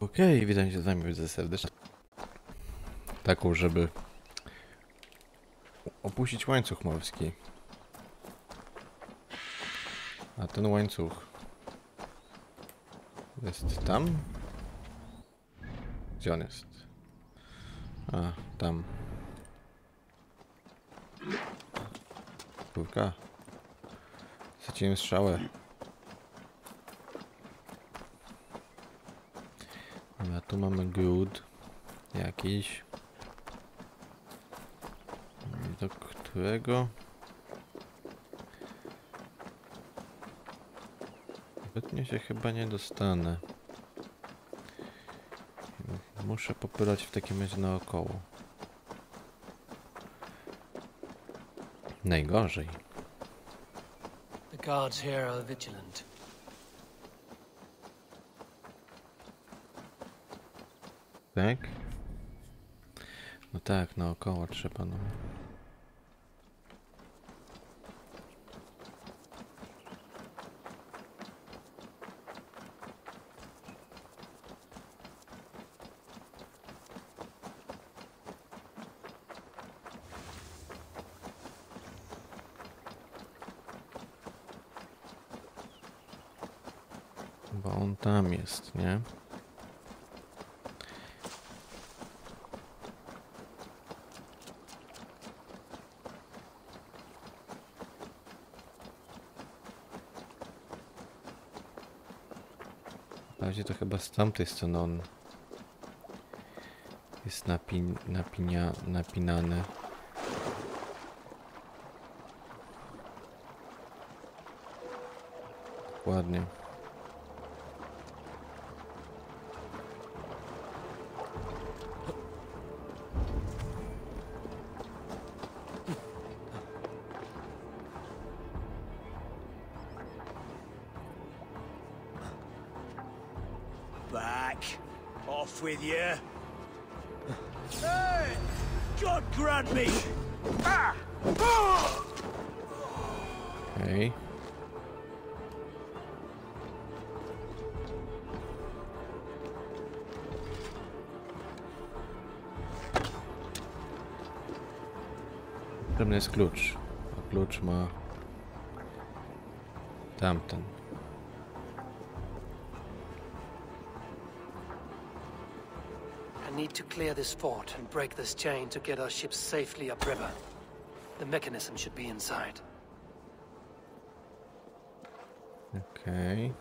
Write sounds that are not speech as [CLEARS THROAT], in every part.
Okej, witam się z wami bardzo serdecznie. Taką, żeby opuścić łańcuch morski. A ten łańcuch jest tam? Gdzie on jest? A, tam. Kurka. Straciłem strzałę. A tu mamy gród jakiś. Do którego? Zbytnio się chyba nie dostanę. Muszę popylać w takim razie naokoło. Najgorzej. The guards here are vigilant. Tak? No tak, naokoło trzeba, no. Bo on tam jest, nie? Bardziej to chyba z tamtej strony on jest napin, napinia, napinany. Ładnie. Need to clear this fort and break this chain to get our ships safely upriver. The mechanism should be inside. Okej.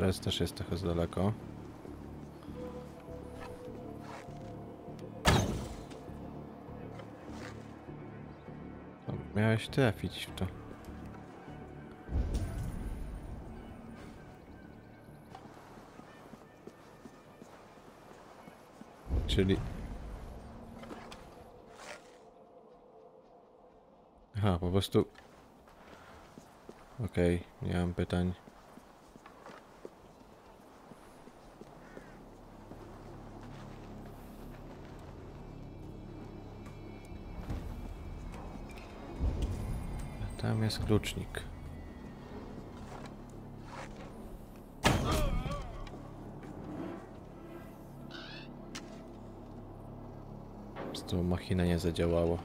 Strzelec też jest trochę z daleko. To Miałeś trafić w to. Czyli... Aha, po prostu... Okej, nie mam pytań. Jest klucznik. Z tą machina nie zadziałało.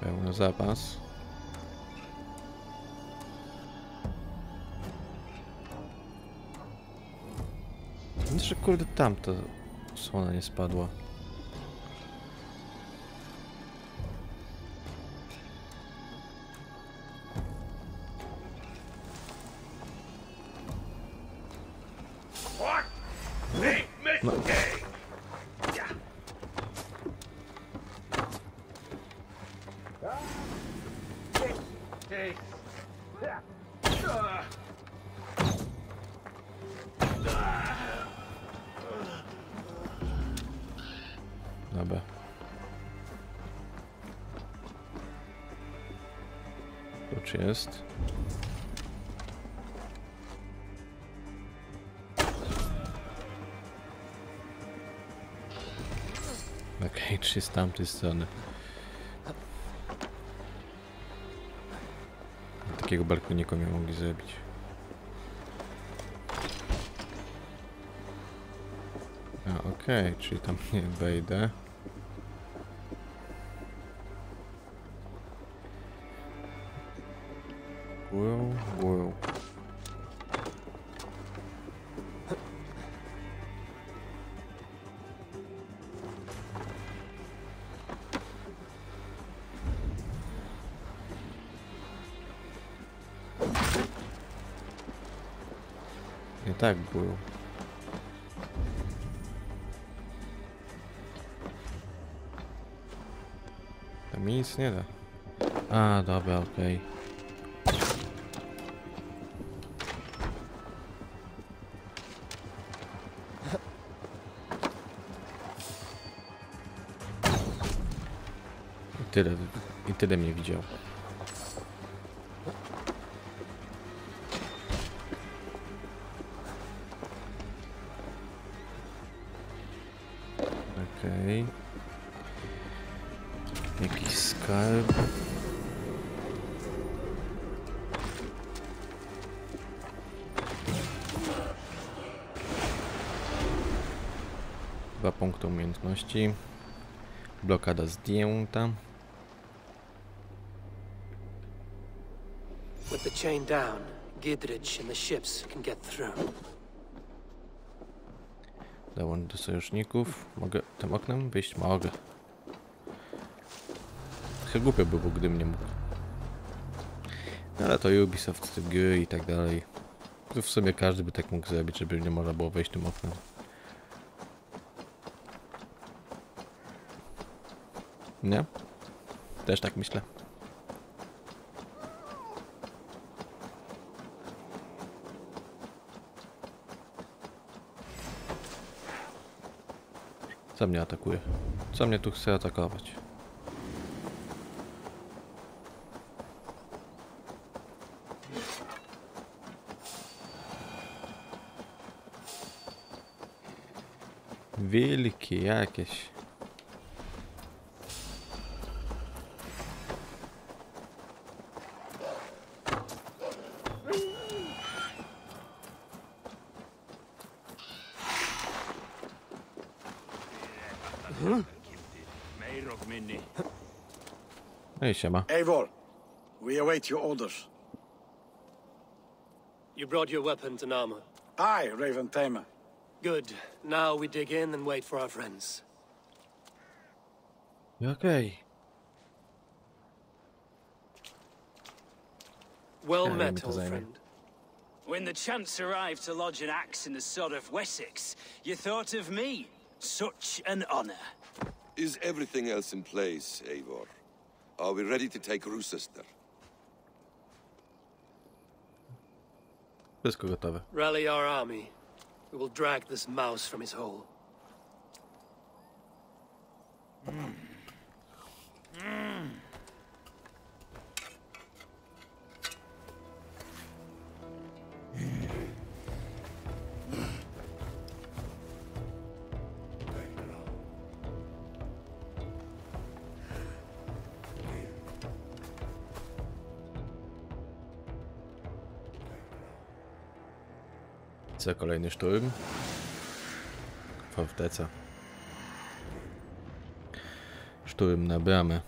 Pełny zapas. Znaczy, kurde, tamta słona nie spadła. Tamtej strony? Takiego balkonika nie mogli zrobić. A, okej, czyli tam nie wejdę. Nie tak było. To mi nic nie da. A, dobra, okej. I tyle, i tyle mnie widział. Umiejętności. Blokada zdjęta. With the chain down, and the ships can get through. Dołącz do sojuszników. Mogę tym oknem wyjść? Mogę. Trochę głupio by było, gdybym nie mógł. No ale to Ubisoft, gry i tak dalej. To w sumie każdy by tak mógł zrobić, żeby nie można było wejść tym oknem. Nie? Też tak myślę. Co mnie atakuje? Co mnie tu chce atakować? Wilki jakieś. No i siema. Eivor, we await your orders. You brought your weapons and armor. Aye, Raven Tamer. Good. Now we dig in and wait for our friends. Okay. Well Yeah, met, old friend. When the chance arrived to lodge an axe in the sod of Wessex, you thought of me. Such an honor. Is everything else in place, Eivor? Are we ready to take Roosester? Wszystko gotowe. Rally our army. We will drag this mouse from his hole. Hmm. Co, kolejny szturm? Forteca. Szturm na bramę.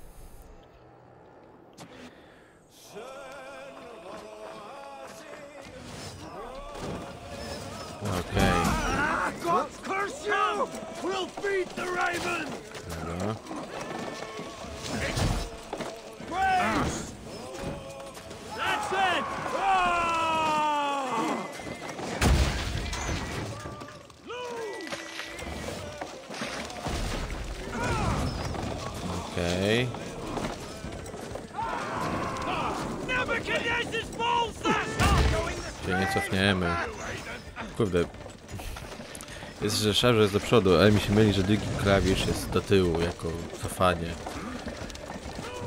Jest, że szarze jest do przodu, ale mi się myli, że drugi klawisz jest do tyłu, jako cofanie.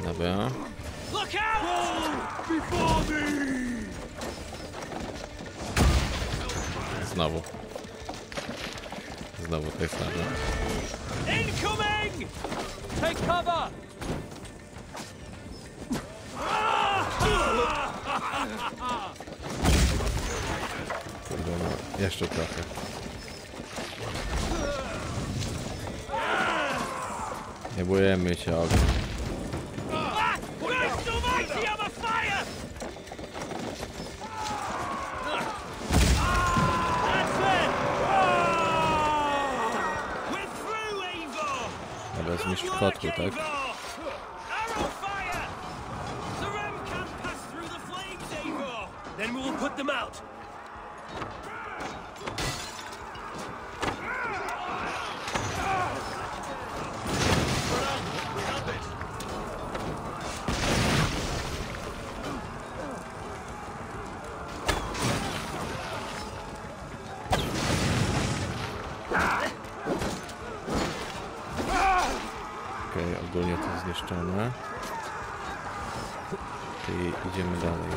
Dobra. Znowu. Znowu jest szarze. Incoming! Take cover! No, jeszcze trochę. Ram can't pass through the flames, Eivor! Then we will put them out. Zniszczone. I idziemy dalej.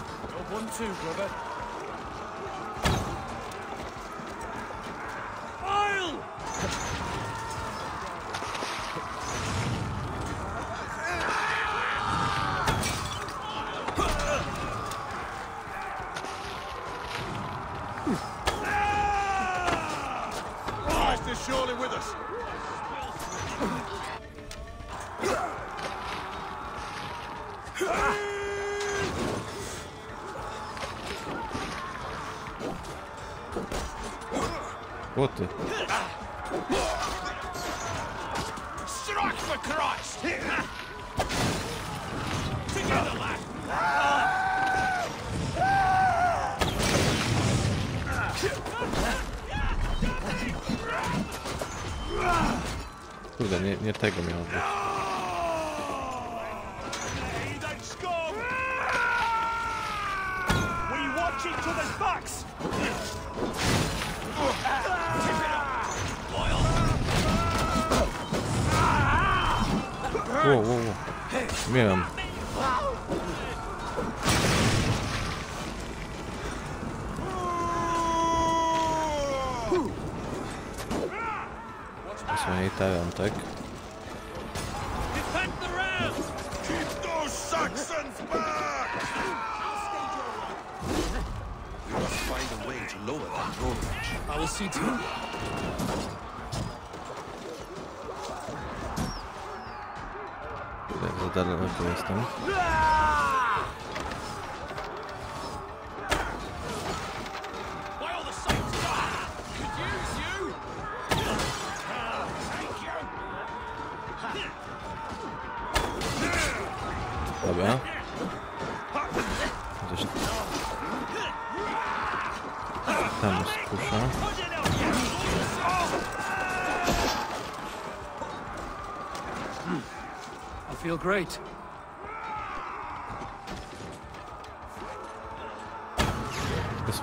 Wow, wow, wow. Miałem. Przynajmniej taran, tak? Defend the ram! Keep those Saxons back! We must find a way to lower that drawbridge. I will see to it. da Lava Questão.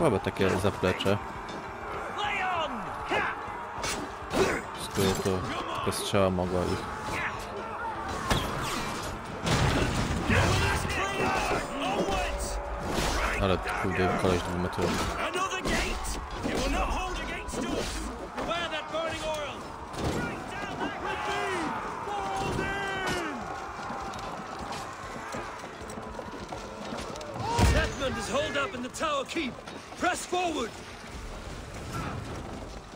Słabe takie zaplecze, z której to ta strzała mogła ich... Ale kurde, koleś dwumetrowy.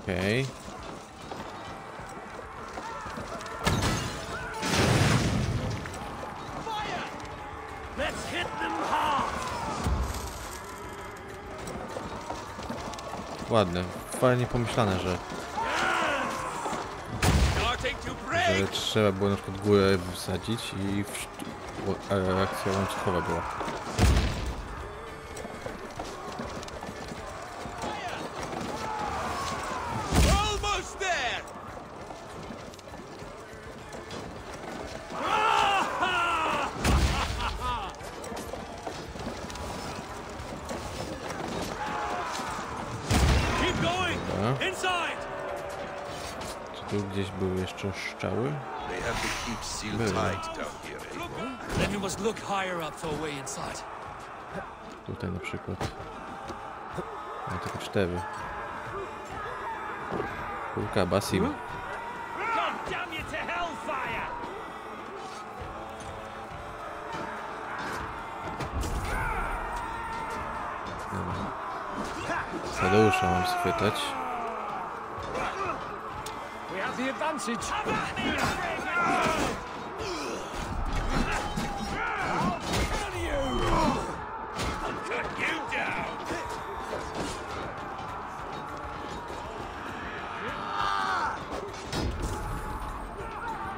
Okej. Hard! Ładne. Fajnie pomyślane, że trzeba było na przykład górę wysadzić i w, a akcja łańcuchowa była. Way inside. Tutaj na przykład. No tylko cztery. Kurka, Basim. God damn you to hellfire! Tadeusza mam schwytać. We have the advantage.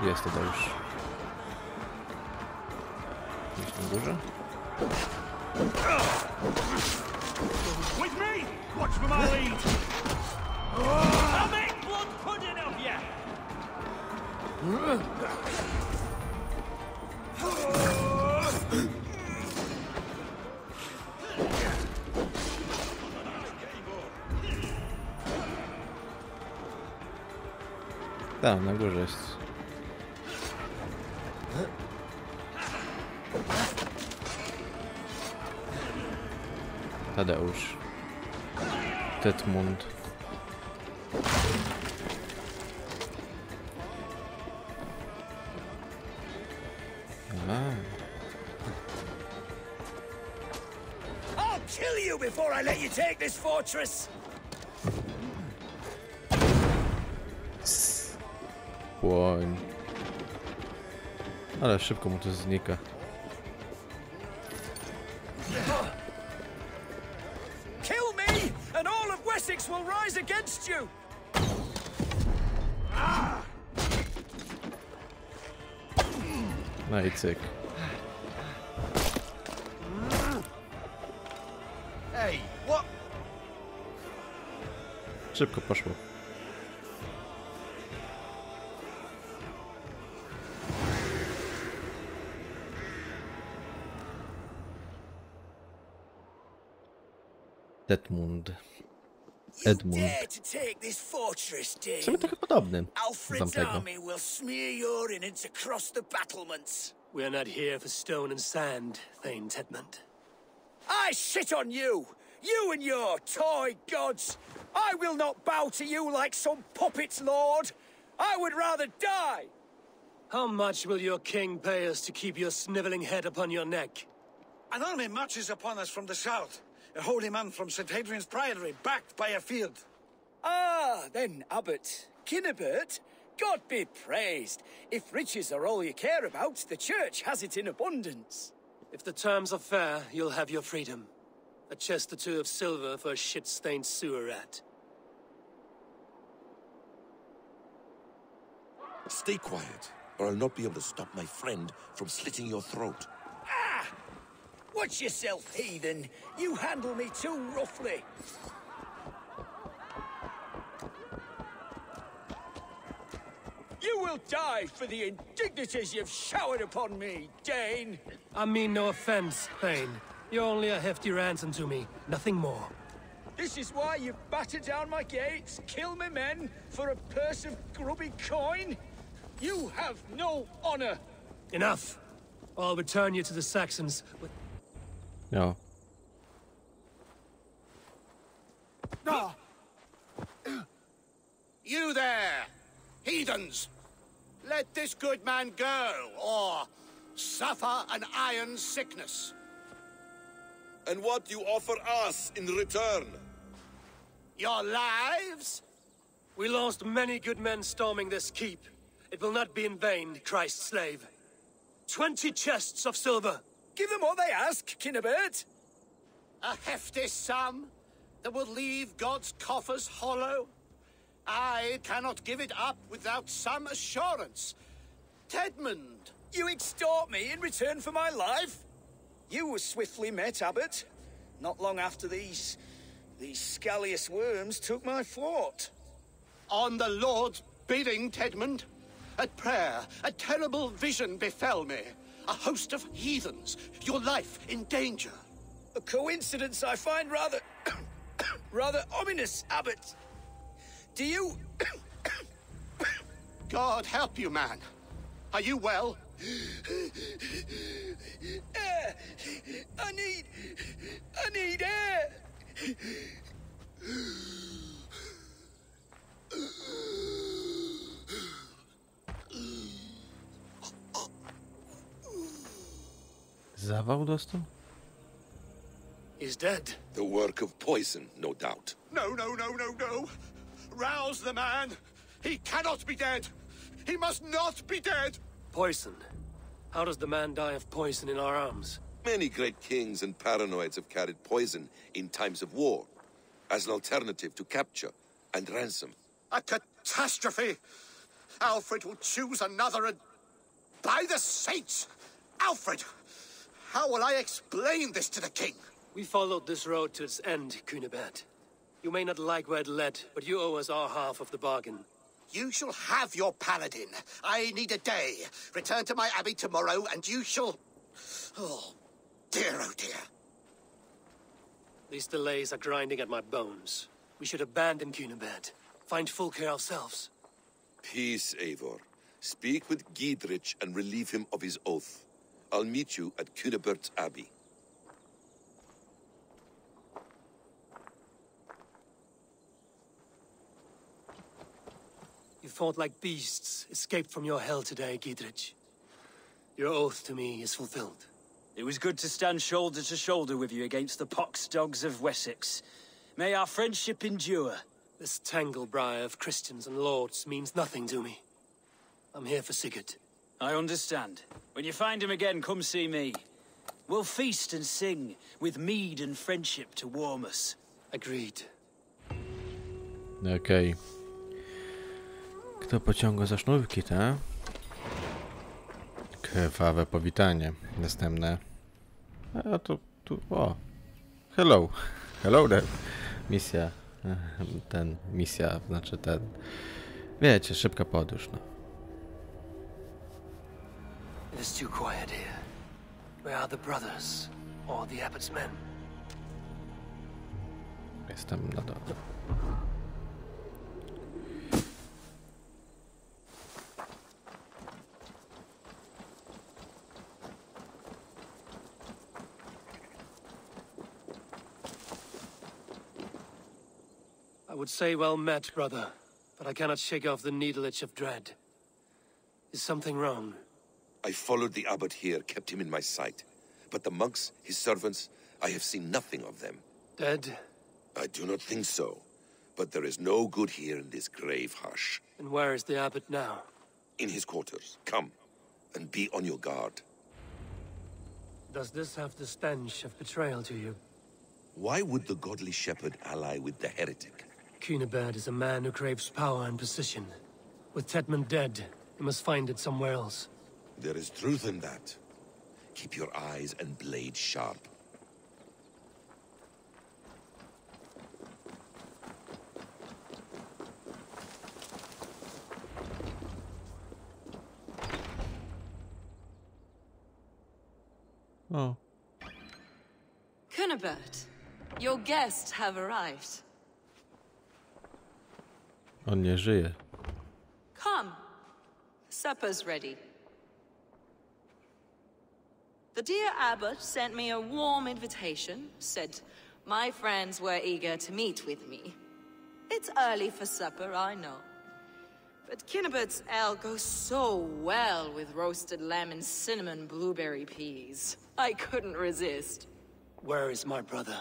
Jest to Tadeusz. Gdzieś na górze? With me! Watch for my lead! I'll make blood pudding of you! Tak, na górze jest. Tadeusz. Tetmund. This fortress! płoń. Ale szybko mu to znika. Kill me, and all of Wessex will rise against you! No i cyk. Szybko poszło. Detmund. Edmund. Dare to take this fortress, W sumie Dane? trochę podobny Alfred's tamtego. army will smear your innards across the battlements. We're not here for stone and sand, Thane Tedmund. I shit on you! You and your toy gods! I will not bow to you like some puppet's lord! I would rather die! How much will your king pay us to keep your sniveling head upon your neck? An army marches upon us from the south. A holy man from St. Hadrian's Priory, backed by a field. Ah, then, Abbot. Cynebert, God be praised. If riches are all you care about, the church has it in abundance. If the terms are fair, you'll have your freedom. A chest or two of silver for a shit-stained sewer rat. Stay quiet, or I'll not be able to stop my friend from slitting your throat. Ah! Watch yourself, heathen. You handle me too roughly. You will die for the indignities you've showered upon me, Dane. I mean no offense, Thane. You're only a hefty ransom to me, nothing more. This is why you batter down my gates, kill my men for a purse of grubby coin? You have no honor. Enough! I'll return you to the Saxons with No. You there, heathens! Let this good man go, or suffer an iron sickness. And what you offer us in return? Your lives? We lost many good men storming this keep. It will not be in vain, Christ's slave. Twenty chests of silver. Give them what they ask, Cynebert. A hefty sum that will leave God's coffers hollow? I cannot give it up without some assurance. Tedmund, You extort me in return for my life? You were swiftly met, Abbot. Not long after these... these scallious worms took my fort. on the Lord's bidding, Tedmund. At prayer, a terrible vision befell me. A host of heathens, your life in danger. A coincidence I find rather... [COUGHS] rather ominous, Abbot. Do you... God help you, man. Are you well? Air? I need... I need air! Zawał dostał? He's dead. The work of poison, no doubt. No, no, no, no, no. Rouse the man. He cannot be dead. He must not be dead. Poison. How does the man die of poison in our arms? Many great kings and paranoids have carried poison in times of war, as an alternative to capture and ransom. A catastrophe. Alfred will choose another and... By the saints! Alfred! How will I explain this to the king? We followed this road to its end, Cynebert. You may not like where it led, but you owe us our half of the bargain. You shall have your paladin. I need a day. Return to my abbey tomorrow, and you shall... Oh, dear, oh dear. These delays are grinding at my bones. We should abandon Cynebert. Find Fulke ourselves. Peace, Eivor. Speak with Giedrich and relieve him of his oath. I'll meet you at Cynebert's Abbey. Fought like beasts, escaped from your hell today, Giedrich. Your oath to me is fulfilled. It was good to stand shoulder to shoulder with you against the pox dogs of Wessex. May our friendship endure. This tanglebriar of Christians and lords means nothing to me. I'm here for Sigurd. I understand. When you find him again, come see me. We'll feast and sing, with mead and friendship to warm us. Agreed. Okej. Kto pociąga za sznurki, tak? Krwawe powitanie. Następne. A to tu. O. Hello. Hello there. Misja. Ten. Misja, znaczy ten. Wiecie, szybka podróż, no. It is too quiet here. Where are the brothers? Or the abbot's men? Jestem na dole. Would say well met, brother, but I cannot shake off the needle itch of dread. Is something wrong? I followed the abbot here, kept him in my sight. But the monks, his servants, I have seen nothing of them. Dead? I do not think so. But there is no good here in this grave hush. And where is the abbot now? In his quarters. Come, and be on your guard. Does this have the stench of betrayal to you? Why would the godly shepherd ally with the heretic? Cynebert is a man who craves power and position. With Tedmund dead, he must find it somewhere else. There is truth in that. Keep your eyes and blade sharp. Oh. Cynebert, your guests have arrived. On nie żyje. Come. Supper's ready. The dear abbot sent me a warm invitation, said my friends were eager to meet with me. It's early for supper, I know. But Cynebert's ale goes so well with roasted lamb and cinnamon blueberry peas. I couldn't resist. Where is my brother?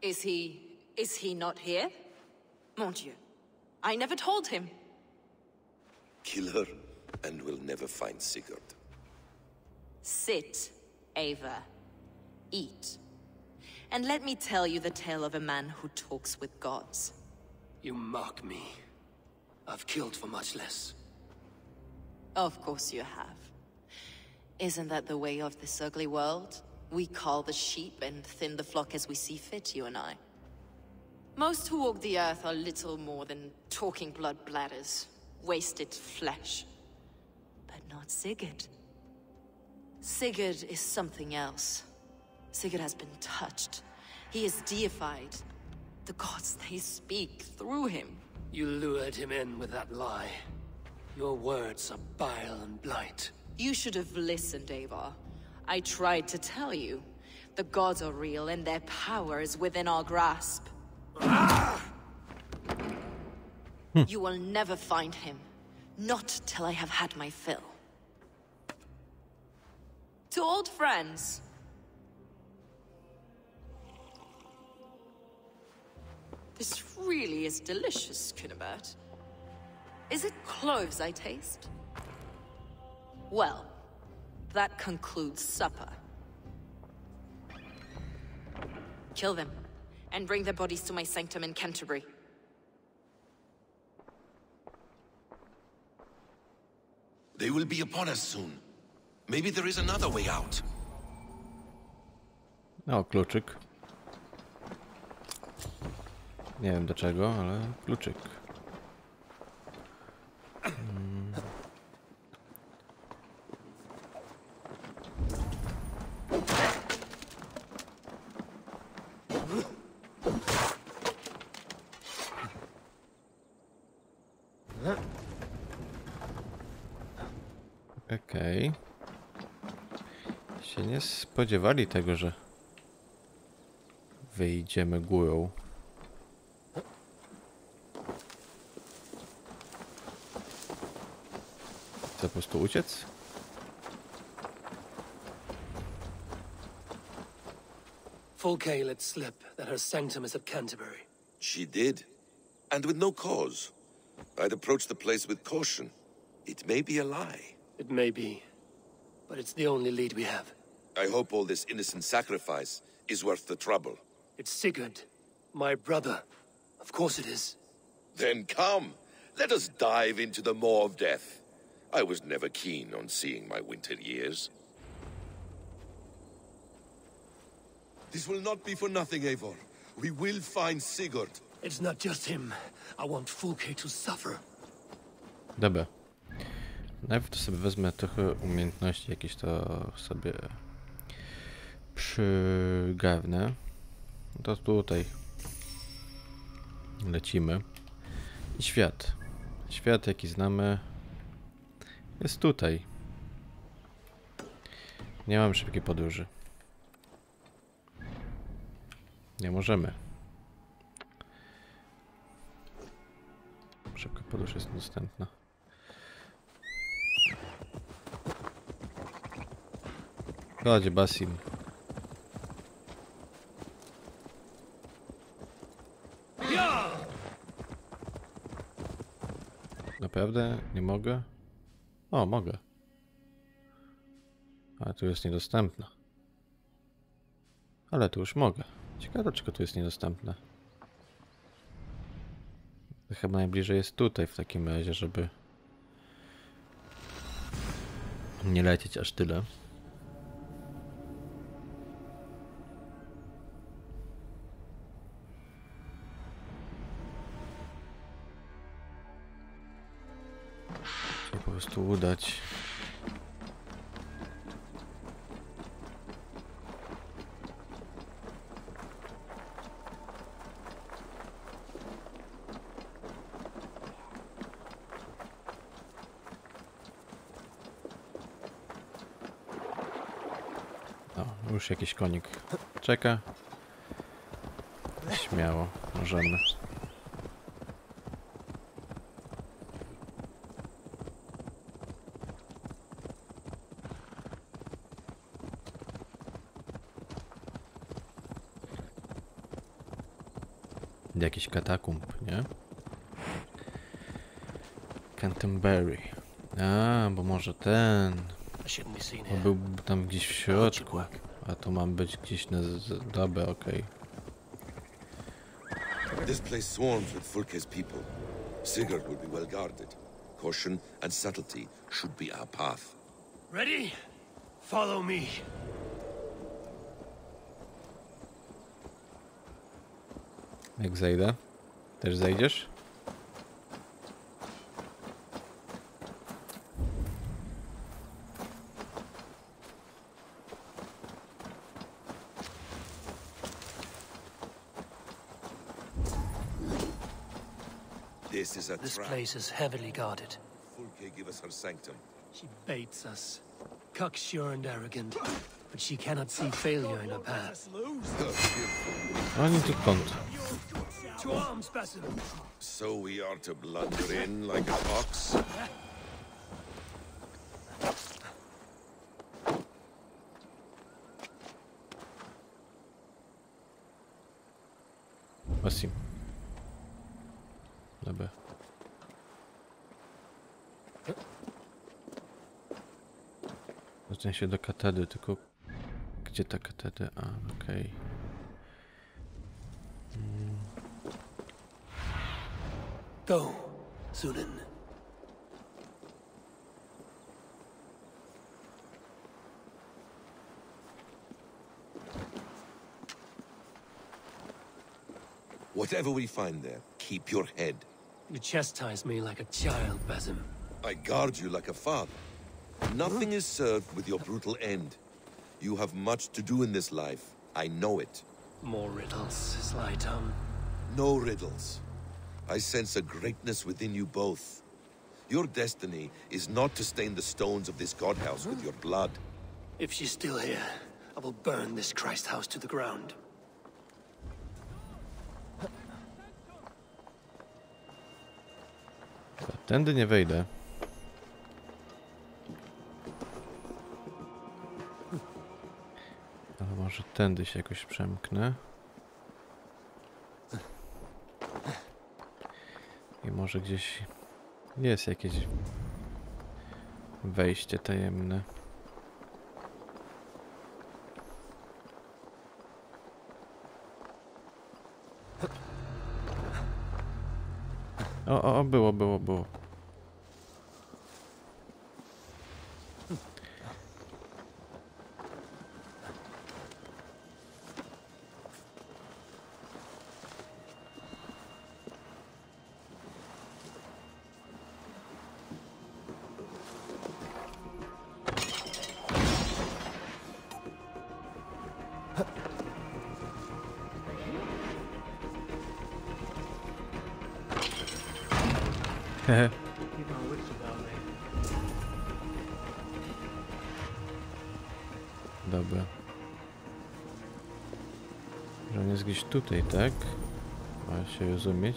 Is he... is he not here? Mon Dieu. I never told him. Kill her, and we'll never find Sigurd. Sit, Eivor. Eat. And let me tell you the tale of a man who talks with gods. You mock me. I've killed for much less. Of course you have. Isn't that the way of this ugly world? We call the sheep and thin the flock as we see fit, you and I. Most who walk the earth are little more than talking blood bladders, wasted flesh. But not Sigurd. Sigurd is something else. Sigurd has been touched. He is deified. The gods, they speak through him. You lured him in with that lie. Your words are bile and blight. You should have listened, Eivor. I tried to tell you. The gods are real and their power is within our grasp. You will never find him. Not till I have had my fill. To old friends. This really is delicious, Cynebert. Is it cloves I taste? Well, that concludes supper. Kill them, and bring their bodies to my sanctum in Canterbury. They will be upon us soon. Maybe there is another way out. O, kluczyk. Nie wiem do czego, ale kluczyk. Spodziewali tego, że wyjdziemy górą. Chcę po prostu uciec? Fulke let slip that her sanctum is at Canterbury. She did. And with no cause. I'd approach the place with caution. It may be a lie. It may be, but it's the only lead we have. I hope all this innocent sacrifice is worth the trouble. It's Sigurd, my brother. Of course it is. Then come, let us dive into the maw of death. I was never keen on seeing my winter years. This will not be for nothing, Eivor. We will find Sigurd. It's not just him. I want Fulke to suffer. Dobra. Najpierw to sobie wezmę trochę umiejętności jakieś to sobie przygarnę. To tutaj lecimy. I świat. Świat jaki znamy jest tutaj. Nie mam szybkiej podróży. Nie możemy. Szybka podróż jest dostępna. Chodź, Basim. Naprawdę? Nie mogę? O, mogę. Ale tu jest niedostępna. Ale tu już mogę. Ciekawe, dlaczego tu jest niedostępne. Chyba najbliżej jest tutaj w takim razie, żeby nie lecieć aż tyle. Prostu udać. O, już jakiś konik czeka. Śmiało, możemy. Jakiś katakumb, nie? Canterbury. A, bo może ten. Here. był tam gdzieś w środku. A to mam być gdzieś na... Dobra, okej. This place swarms with Fulke's people. Sigurd will be well guarded. Caution and subtlety should be our path. Ready? Follow me. Jak zejdę? Też zejdziesz? This is a This trap. place is heavily guarded. Fulke give us her sanctum. She baits us. Cocksure and arrogant. But she cannot see failure in her path. Ani tu kąt. To arms, Basim! So we are to blunder in like a fox? Osim. Dobra. Zaczyna się do katedry, tylko... Gdzie ta katedra? A, okej. Go, Sunan. Whatever we find there, keep your head. You chastise me like a child, Basim. I guard you like a father. Nothing is served with your brutal end. You have much to do in this life. I know it. More riddles, Sly Tom. Um. No riddles. I sense a greatness within you both. Your destiny is not to stain the stones of this god house with your blood. If she's still here, I will burn this Christ house to the ground. Tędy nie wejdę. Ale może tędy się jakoś przemknę. Może gdzieś jest jakieś wejście tajemne. O, o, o, było, było, było. [LAUGHS] Dobra. On jest gdzieś tutaj, tak? Ma się rozumieć.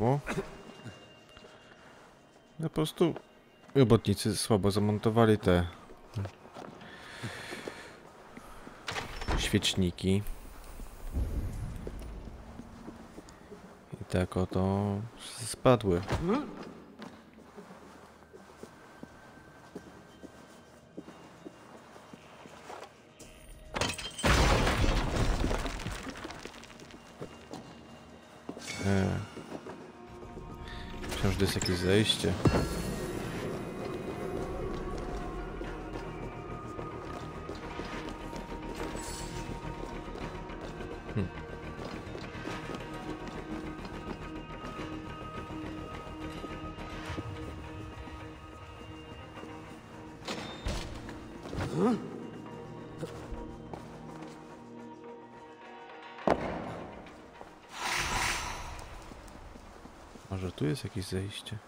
Poszło. No po prostu robotnicy słabo zamontowali te świeczniki. I tak oto spadły. E. Myślałem, że to jest jakieś zejście. Jest jakieś zejście?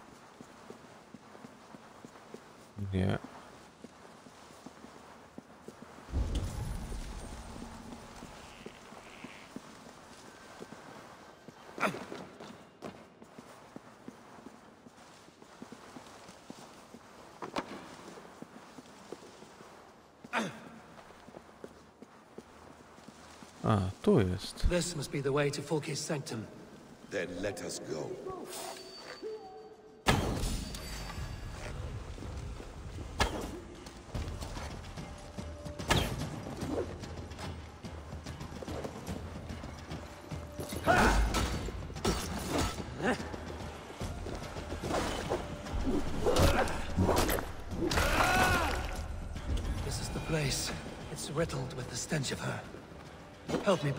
Nie. A, tu jest. This must be the way to Fulke's sanctum. Then let us go.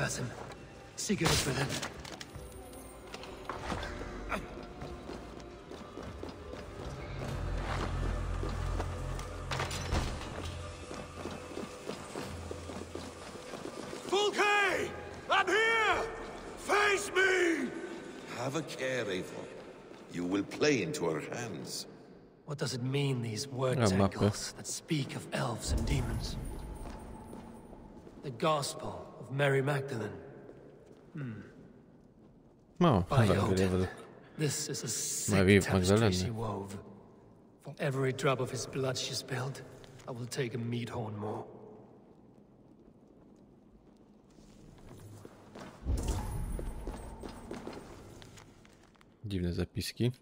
Help me, Basim. Sigurd is within. Fulke! I'm here! Face me! Have a care, Eivor. You will play into our hands. What does it mean, these word Ja, tangles that speak of elves and demons? The Gospel of Mary Magdalene. No, Ewangelia Odin. według This is a sick tapestry she wove. For every drop of his blood she spilled, I will take a meat horn more. dziwne zapiski.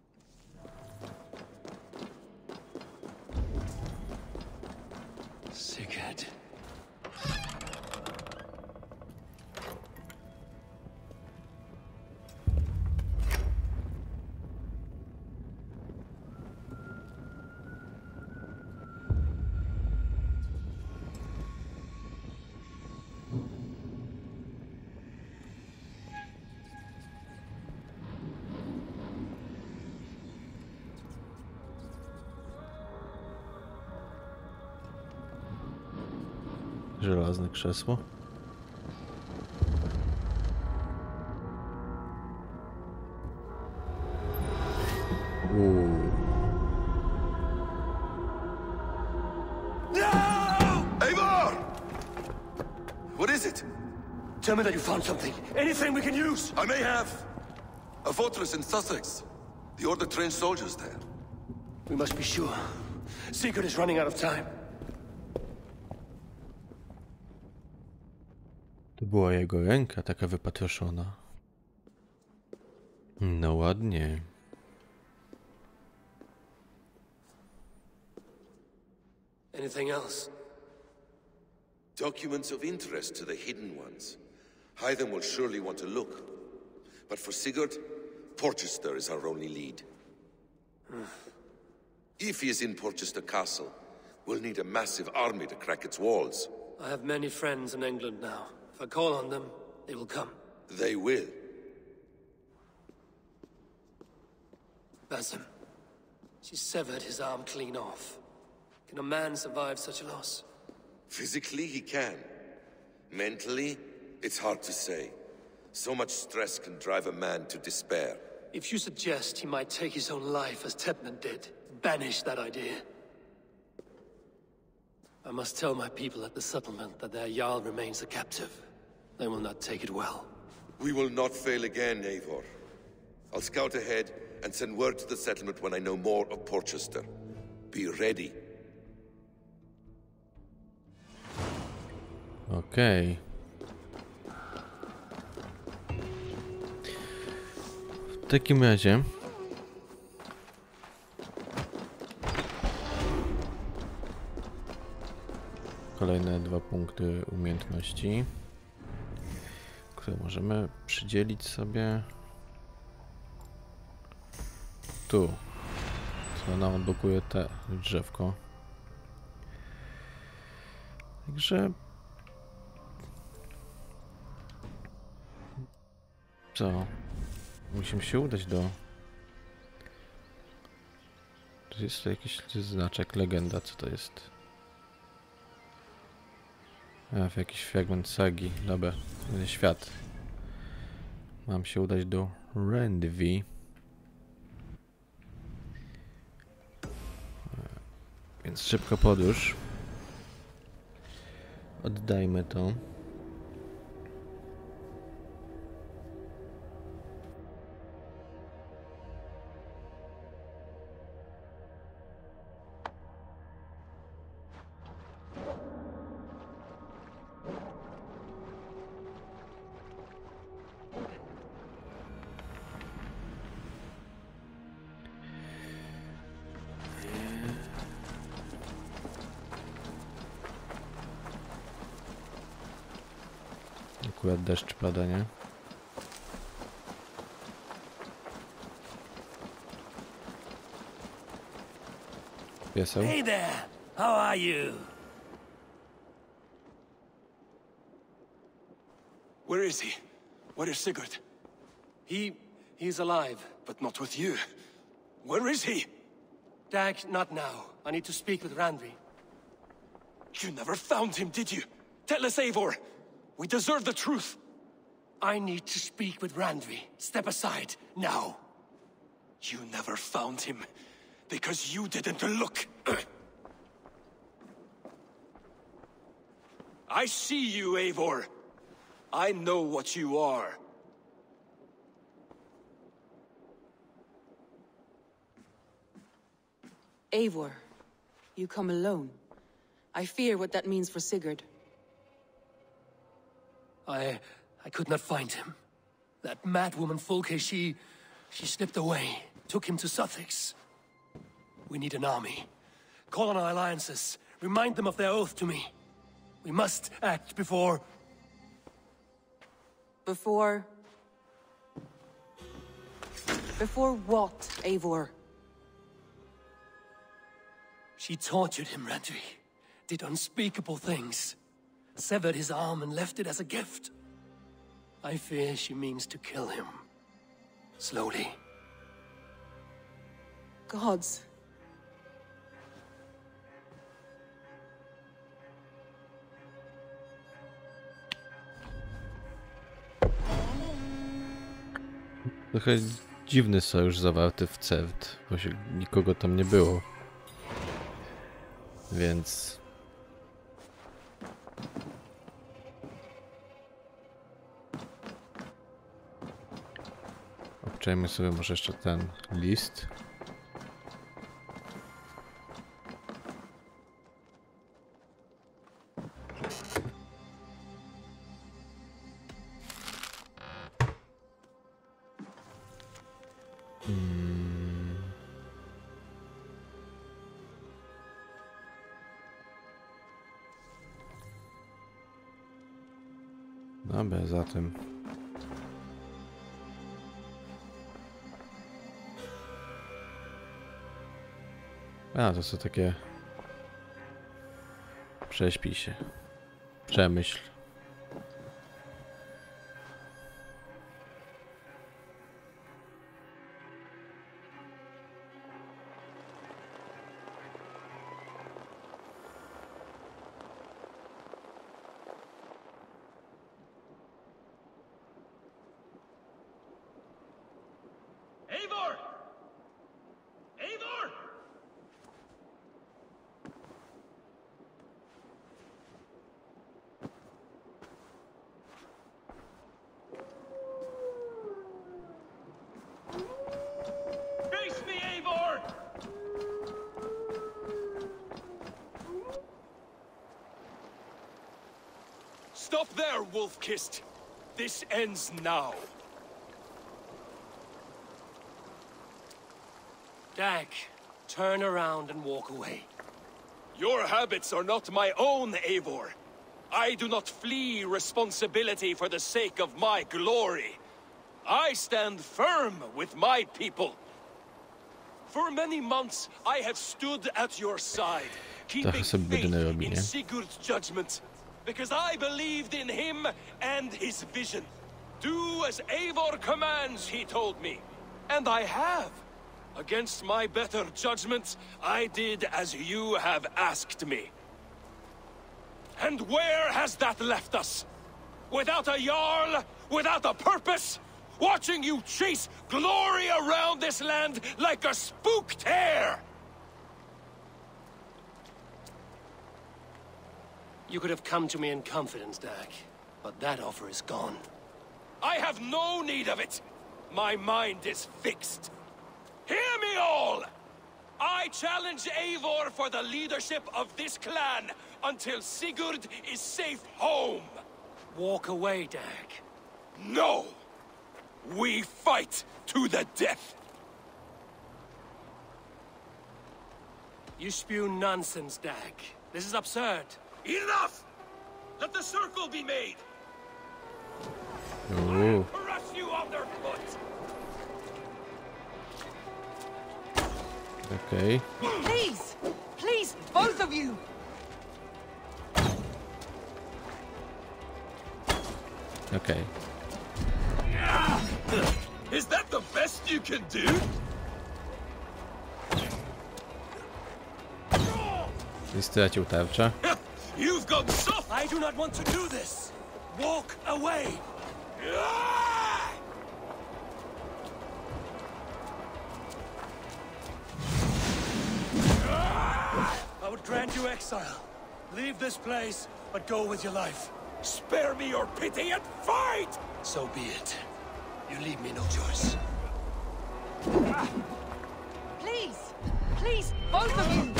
Sigurd. Żelazne krzesło. Uuu. Eivor! What is it? Tell me that you found something. Anything we can use. I may have. A fortress in Sussex. The Order trained soldiers there. We must be sure. Sigurd is running out of time. Była jego ręka taka wypatroszona. No ładnie. Anything else? Documents of interest to the Hidden Ones. Hytham will surely want to look. But for Sigurd, Porchester is our only lead. [SIGHS] if he is in Porchester Castle, we'll need a massive army to crack its walls. I have many friends in England now. If I call on them, they will come. They will. Basim. She severed his arm clean off. Can a man survive such a loss? Physically, he can. Mentally, it's hard to say. So much stress can drive a man to despair. If you suggest he might take his own life as Tepman did, banish that idea. I must tell my people at the settlement that their Jarl remains a captive. They will not take it well. We will not fail again, Eivor. I'll scout ahead and send word to the settlement when I know more of Porchester. Be ready. Okej. W takim razie. Kolejne dwa punkty umiejętności, które możemy przydzielić sobie tu. Co nam odblokuje te drzewko. Także Co? Musimy się udać do... Tu jest tu jakiś znaczek, legenda, co to jest? A, w jakiś fragment sagi. Dobra, będzie świat. Mam się udać do Rendvi. Więc szybko podróż. Oddajmy to. Deszcz pada, nie? Pieseł? Hey there! How are you? Where is he? Where is Sigurd? He... he's alive. But not with you. Where is he? Dag, not now. I need to speak with Randvi. You never found him, did you? Tell us, Eivor. We deserve the truth. I need to speak with Randvi. Step aside, now. You never found him. Because you didn't look. [CLEARS THROAT] I see you, Eivor. I know what you are. Eivor, you come alone. I fear what that means for Sigurd. I... I could not find him. That madwoman Fulke, she... she slipped away. Took him to Sussex. We need an army. Call on our alliances. Remind them of their oath to me. We must act before... Before... Before what, Eivor? She tortured him, Randvi. Did unspeakable things. Severed his arm and left it as a gift. I fear she means to kill him. Slowly. Gods. Trochę dziwny sojusz zawarty w Cent, bo się nikogo tam nie było. Więc... Obczajmy sobie może jeszcze ten list. To są takie... Prześpij się. Przemyśl. Ends now. Dag, turn around and walk away. Your habits are not my own, Eivor. I do not flee responsibility for the sake of my glory. I stand firm with my people. For many months, I have stood at your side, keeping Trochę faith in? Sigurd's judgment, because I believed in him and his vision. Do as Eivor commands, he told me. And I have. Against my better judgment, I did as you have asked me. And where has that left us? Without a Jarl, without a purpose? Watching you chase glory around this land like a spooked hare! You could have come to me in confidence, Dag, but that offer is gone. I have no need of it. My mind is fixed. Hear me all! I challenge Eivor for the leadership of this clan until Sigurd is safe home. Walk away, Dag. No! We fight to the death! You spew nonsense, Dag. This is absurd. Enough! Let the circle be made! Underfoot! Okej. Please! Please, both of you! Okay. Is that the best you can do? I stracił tarczę. You've got so... I do not want to do this. Walk away. I would grant you exile. Leave this place, but go with your life. Spare me your pity and fight! So be it. You leave me no choice. Please! Please, both of you!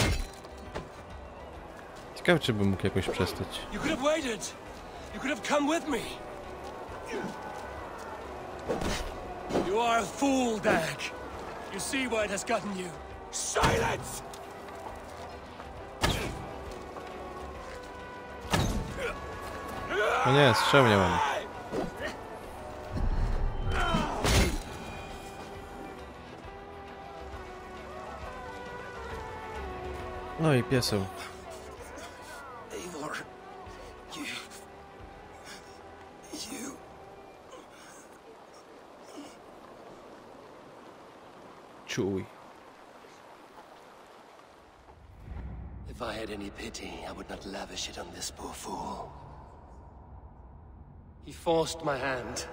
Ciekawe, czy bym mógł jakoś przestać. You could have waited. You could have come with me. You are a fool, Dag. You see where it has gotten you. Silence! No nie, strzał nie mam. No i pieseł. Czuj. If I had any pity, I would not lavish it on this poor fool. He forced my hand.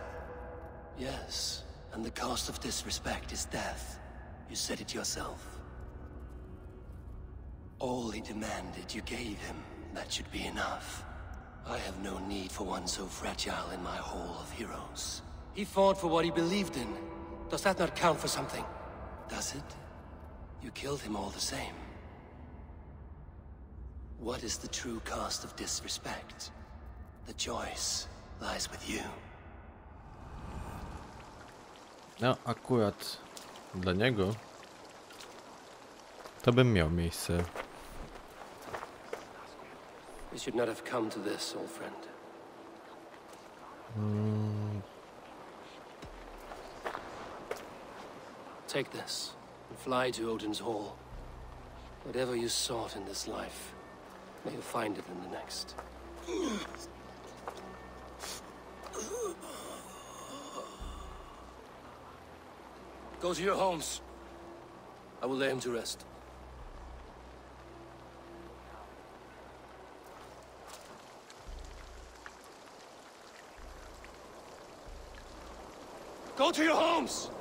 Yes, and the cost of disrespect is death. You said it yourself. All he demanded, you gave him. That should be enough. I have no need for one so fragile in my hall of heroes. He fought for what he believed in. Does that not count for something? Does it? You killed him all the same. What is the true cost of disrespect? The choice lies with you. No, akurat dla niego to bym miał miejsce. We should not have come to this, old friend. Mm, Take this and fly to Odin's Hall. Whatever you sought in this life, may you find it in the next. Go to your homes. I will lay him to rest. Go to your homes!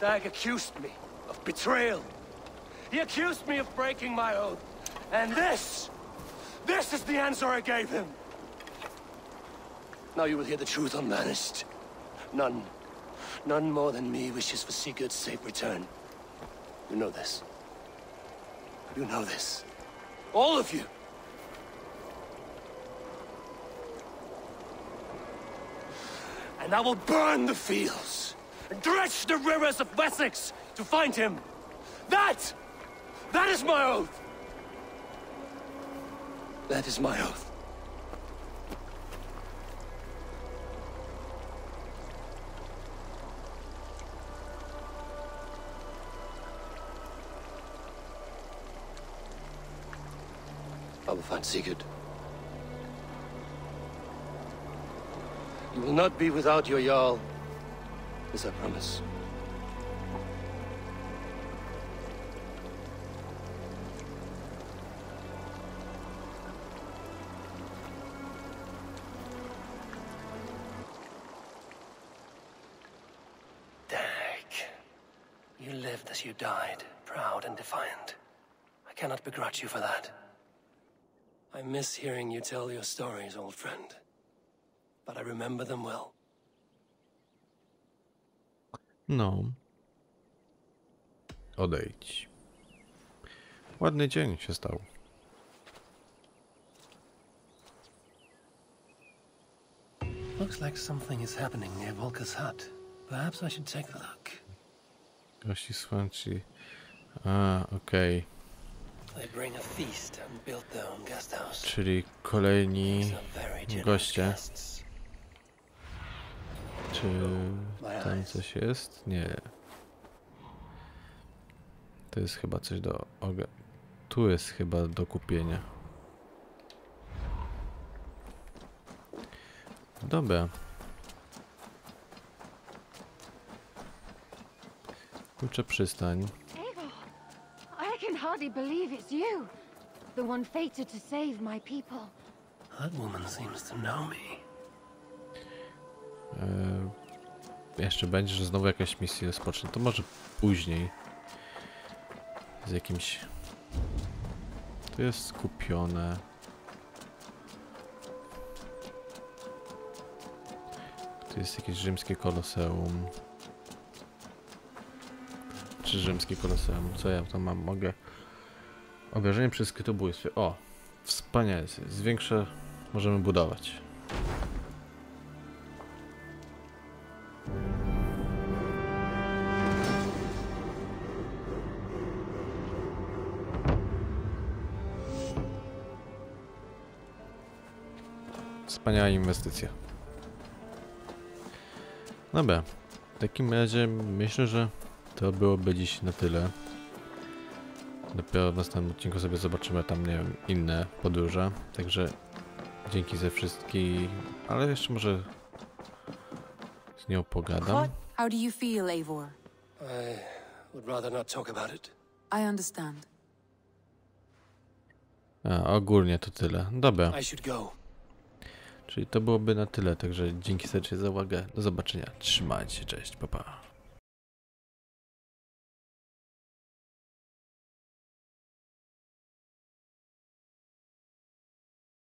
Dag accused me of betrayal. He accused me of breaking my oath. And this, this is the answer I gave him. Now you will hear the truth unbanished. None, none more than me wishes for Sigurd's safe return. You know this. You know this. All of you. And I will burn the fields and dredge the rivers of Wessex to find him. That, that is my oath. That is my oath. I will find Sigurd. You will not be without your Jarl as I promise. You lived as you died, proud and defiant. I cannot begrudge you for that. I miss hearing you tell your stories, old friend. But I remember them well. No. Odejdź. Ładny dzień się stał. Looks like something is happening near Volka's hut. Perhaps I should take a look. Gości słonci. A, okej. They bring a feast Czy tam coś jest? Nie. To jest chyba coś do. Tu jest chyba do kupienia. Dobra. Kurczę przystań. I can hardly believe it's you. The one fated to save my people. That woman seems to know me. Jeszcze będzie, że znowu jakaś misja rozpocznie. To może później. Z jakimś... To jest skupione. To jest jakieś rzymskie koloseum. Czy rzymskie koloseum? Co ja tam mam? Mogę... Objarzenie przez skrytobójstwie. O! Wspaniale. Zwiększę... Możemy budować. Wspaniała inwestycja. Dobra, w takim razie myślę, że to byłoby dziś na tyle. Dopiero w następnym odcinku sobie zobaczymy tam, nie wiem, inne podróże. Także dzięki ze wszystkich, ale jeszcze może z nią pogadam. How do you feel, Eivor? I would rather not talk about it. I understand. A, ogólnie to tyle. Dobra, I should go. Czyli to byłoby na tyle, także dzięki serdecznie za uwagę. Do zobaczenia. Trzymajcie się, cześć, pa pa.